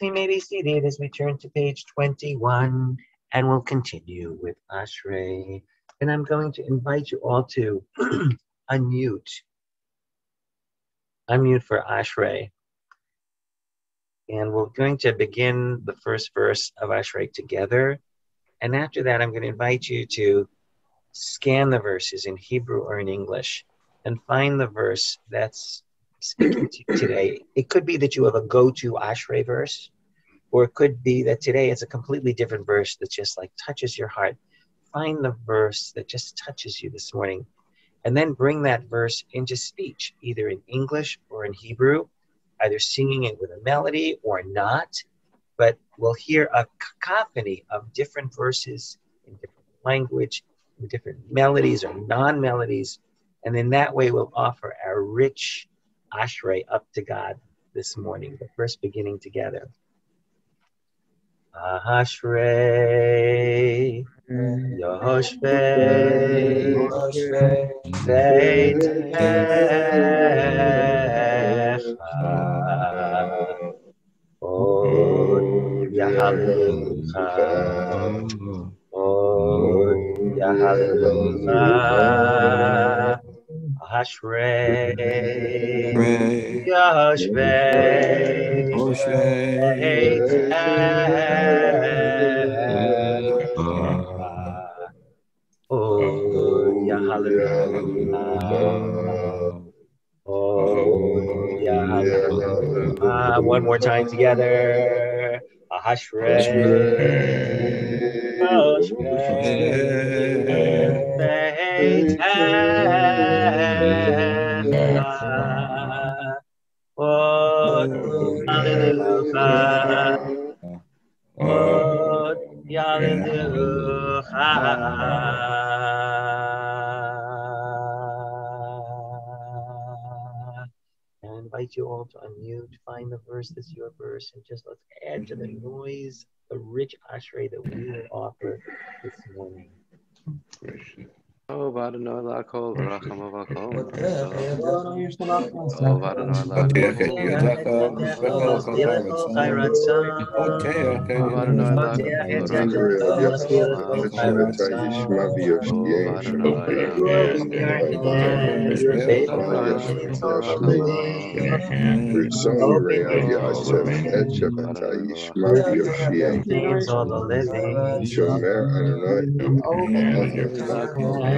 We may be seated as we turn to page 21 and we'll continue with Ashrei. And I'm going to invite you all to unmute. Unmute for Ashrei. And we're going to begin the first verse of Ashrei together. And after that, I'm going to invite you to scan the verses in Hebrew or in English and find the verse that's speaking to today. It could be that you have a go to Ashrei verse, or it could be that today it's a completely different verse that just like touches your heart. Find the verse that just touches you this morning, and then bring that verse into speech, either in English or in Hebrew, either singing it with a melody or not. But we'll hear a cacophony of different verses in different language, in different melodies or non melodies. And in that way, we'll offer our rich Ashrei up to God this morning, the first beginning together. Ashrei Yoshvei Od Yahalecha Od Ashrei Yoshvei Oh, yeah, hallelujah. Oh, yeah, hallelujah. One more time together. Ashrei. Oh, hallelujah. Oh. And I invite you all to unmute, find the verse that's your verse, and just let's add to the noise the rich Ashrei that we will offer this morning. Oh, Adonai lakol v'rachamav al kol. Adonai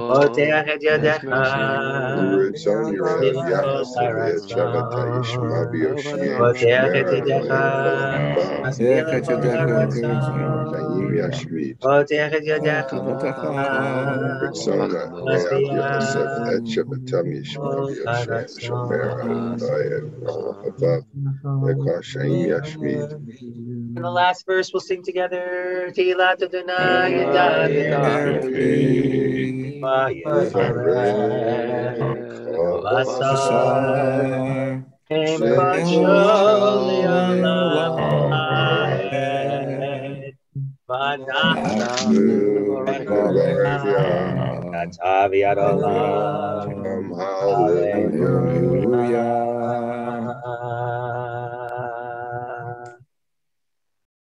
Oh, you. Yashmid. Oh, oh, oh, and the last verse we'll sing together. Tila Tadunai, Basar, Hallelujah.